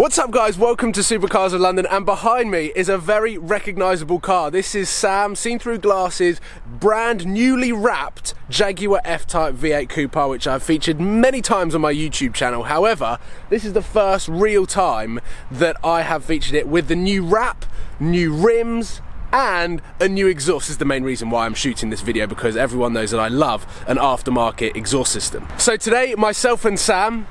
What's up guys, welcome to Supercars of London and behind me is a very recognisable car. This is Sam, SeenThroughGlass's, brand newly wrapped Jaguar F-Type V8 Coupe which I've featured many times on my YouTube channel. However, this is the first real time that I have featured it with the new wrap, new rims, and a new exhaust is the main reason why I'm shooting this video because everyone knows that I love an aftermarket exhaust system. So today, myself and Sam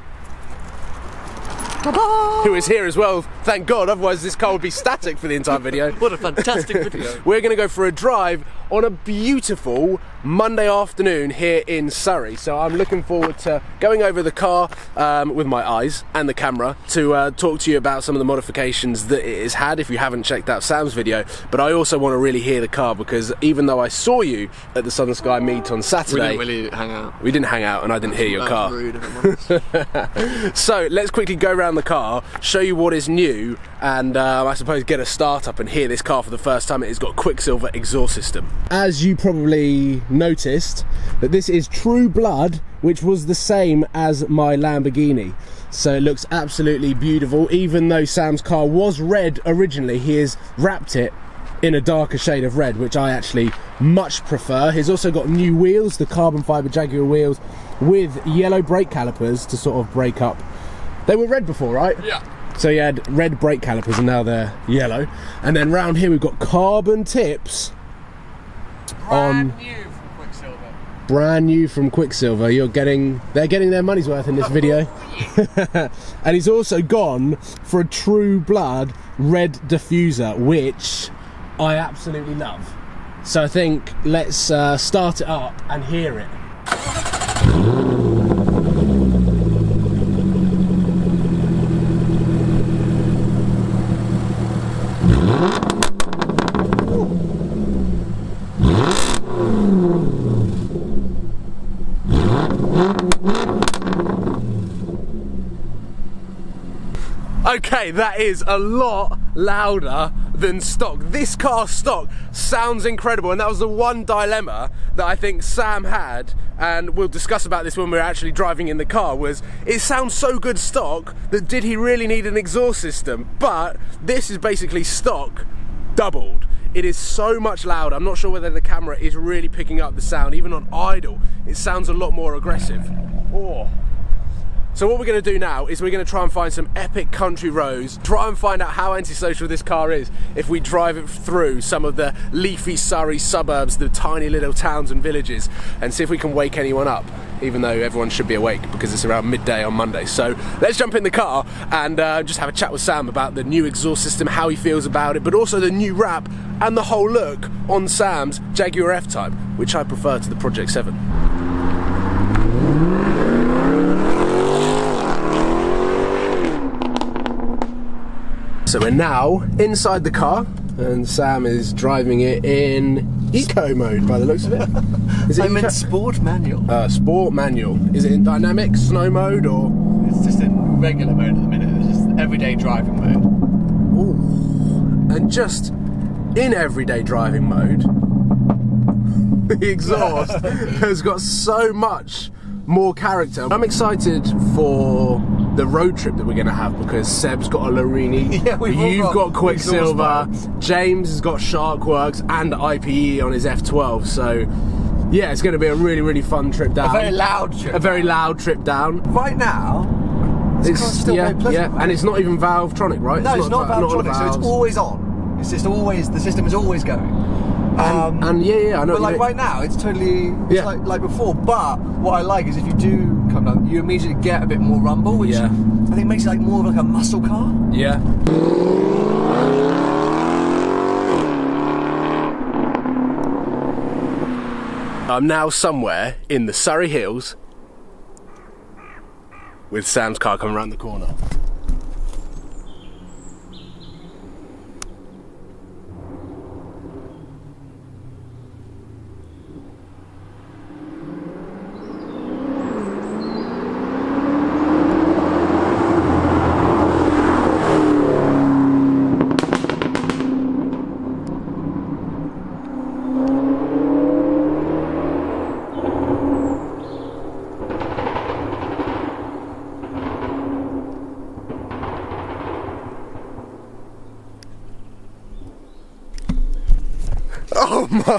who is here as well, thank God, otherwise this car would be static for the entire video. what a fantastic video. We're going to go for a drive on a beautiful Monday afternoon here in Surrey. So I'm looking forward to going over the car um, with my eyes and the camera to uh, talk to you about some of the modifications that it has had if you haven't checked out Sam's video. But I also want to really hear the car because even though I saw you at the Southern Sky meet on Saturday, we didn't really hang out. We didn't hang out and I didn't hear your car. so let's quickly go around the car, show you what is new and uh, I suppose get a start up and hear this car for the first time. It's got Quicksilver exhaust system. As you probably noticed, that this is True Blood, which was the same as my Lamborghini. So it looks absolutely beautiful. Even though Sam's car was red originally, he has wrapped it in a darker shade of red, which I actually much prefer. He's also got new wheels, the carbon fibre Jaguar wheels, with yellow brake calipers to sort of break up. They were red before, right? Yeah. So you had red brake calipers and now they're yellow. And then round here we've got carbon tips brand on new from Quicksilver. Brand new from Quicksilver. You're getting they're getting their money's worth in this video. and he's also gone for a true blood red diffuser, which I absolutely love. So I think let's uh, start it up and hear it. Okay, that is a lot louder than stock. This car stock sounds incredible, and that was the one dilemma that I think Sam had, and we'll discuss about this when we're actually driving in the car, was it sounds so good stock that did he really need an exhaust system? But this is basically stock doubled. It is so much louder. I'm not sure whether the camera is really picking up the sound. Even on idle, it sounds a lot more aggressive. Oh. So what we're going to do now is we're going to try and find some epic country roads, try and find out how antisocial this car is if we drive it through some of the leafy Surrey suburbs, the tiny little towns and villages, and see if we can wake anyone up, even though everyone should be awake because it's around midday on Monday. So let's jump in the car and uh, just have a chat with Sam about the new exhaust system, how he feels about it, but also the new wrap and the whole look on Sam's Jaguar F-Type, which I prefer to the Project 7. So we're now inside the car, and Sam is driving it in eco mode by the looks of it. Is it I'm in sport manual. Uh, sport manual. Is it in dynamic, snow mode, or? It's just in regular mode at the minute. It's just everyday driving mode. Ooh. And just in everyday driving mode, the exhaust has got so much more character. I'm excited for the road trip that we're going to have because Seb's got a Larini, yeah, you've got, got Quicksilver, James has got Sharkwerks and IPE on his F12. So yeah, it's going to be a really really fun trip down. A very loud trip. A very loud trip down. Right now, it's yeah, yeah, and it's not even Valvetronic, right? No, it's, it's not, not Valvetronic, so it's always on. It's just always the system is always going. Um, and, and, yeah, yeah, I know. But like right now, it's totally it's yeah. like, like before. But what I like is if you do come down, you immediately get a bit more rumble, which yeah. I think makes it like more of like a muscle car. Yeah. I'm now somewhere in the Surrey Hills with Sam's car coming around the corner.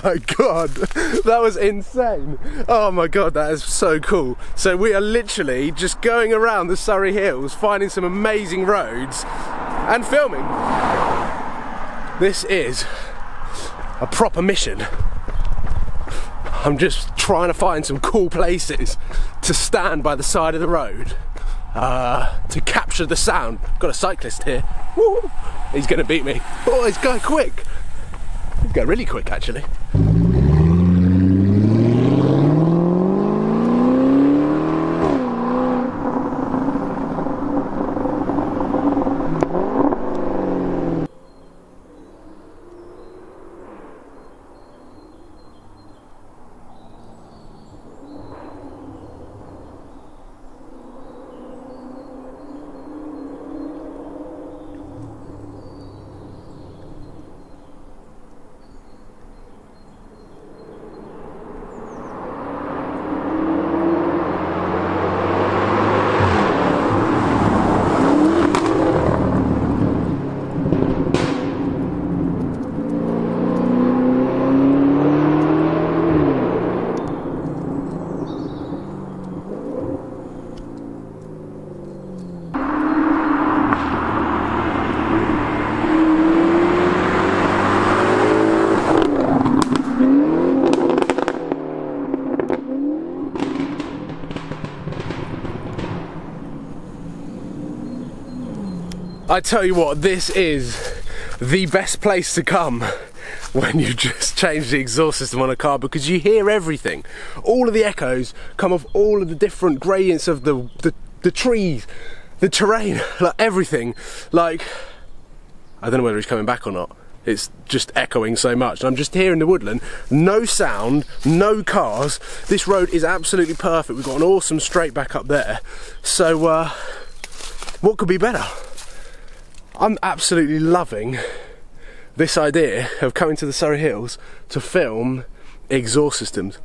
My god, that was insane. Oh my god, that is so cool. So we are literally just going around the Surrey Hills, finding some amazing roads and filming. This is a proper mission. I'm just trying to find some cool places to stand by the side of the road uh, to capture the sound. Got a cyclist here. Woo! He's gonna beat me. Oh, he's going quick. He's going really quick actually. I tell you what, this is the best place to come when you just change the exhaust system on a car because you hear everything. All of the echoes come off all of the different gradients of the, the, the trees, the terrain, like everything. Like, I don't know whether he's coming back or not. It's just echoing so much. I'm just here in the woodland, no sound, no cars. This road is absolutely perfect. We've got an awesome straight back up there. So, uh, what could be better? I'm absolutely loving this idea of coming to the Surrey Hills to film exhaust systems.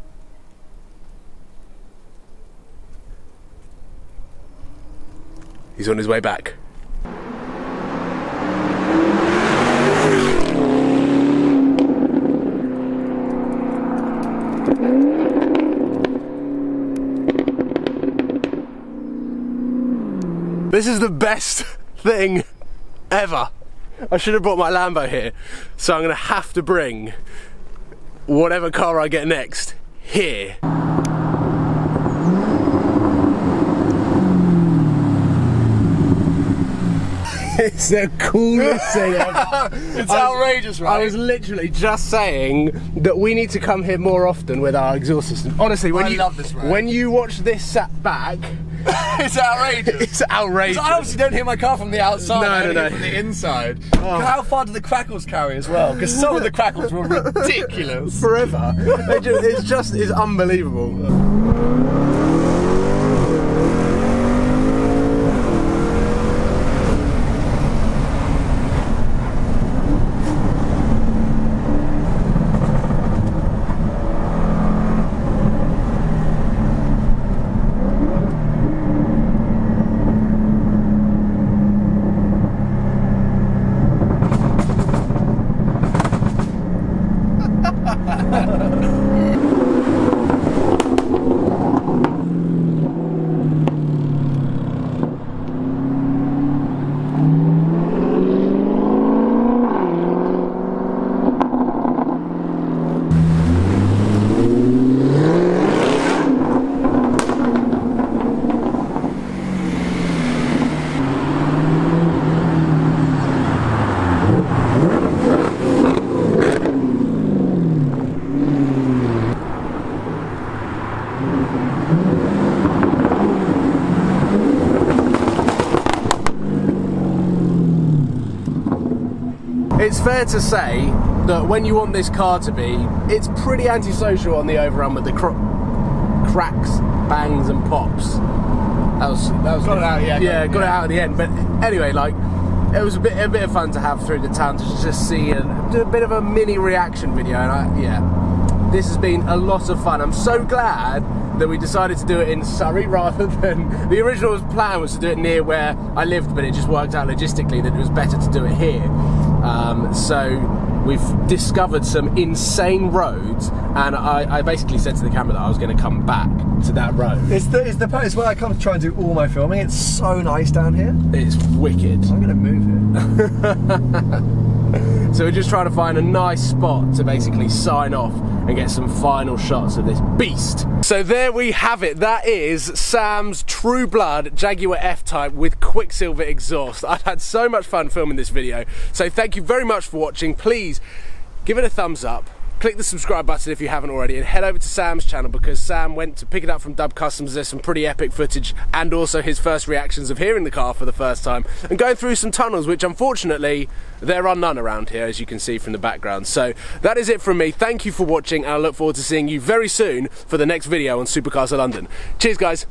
He's on his way back. This is the best thing ever. I should have brought my Lambo here. So I'm gonna have to bring whatever car I get next here. it's the coolest thing ever. it's I outrageous, right? I was literally just saying that we need to come here more often with our exhaust system. Honestly, when I you love this road. when you watch this sat back, it's outrageous. it's outrageous. I obviously don't hear my car from the outside. No, no, no. From the inside. Oh. How far do the crackles carry as well? Because some of the crackles were ridiculous. forever. It's just it's unbelievable. Fair to say that when you want this car to be, it's pretty antisocial on the overrun with the cr- cracks, bangs, and pops. That was that was Got it out, yeah, yeah, got got it out at the end. But anyway, like it was a bit a bit of fun to have through the town to just see and do a bit of a mini reaction video. And I, yeah, this has been a lot of fun. I'm so glad that we decided to do it in Surrey rather than the original plan was to do it near where I lived, but it just worked out logistically that it was better to do it here. Um, so we've discovered some insane roads, and I, I basically said to the camera that I was going to come back to that road. It's the it's the it's where I come to try and do all my filming. It's so nice down here. It's wicked. I'm gonna move it. so we're just trying to find a nice spot to basically sign off and get some final shots of this beast. So there we have it. That is Sam's True Blood Jaguar F-Type with Quicksilver exhaust. I've had so much fun filming this video. So thank you very much for watching. Please give it a thumbs up click the subscribe button if you haven't already and head over to Sam's channel because Sam went to pick it up from Dub Customs. There's some pretty epic footage and also his first reactions of hearing the car for the first time and going through some tunnels, which unfortunately there are none around here, as you can see from the background. So that is it from me. Thank you for watching and I look forward to seeing you very soon for the next video on Supercars of London. Cheers, guys.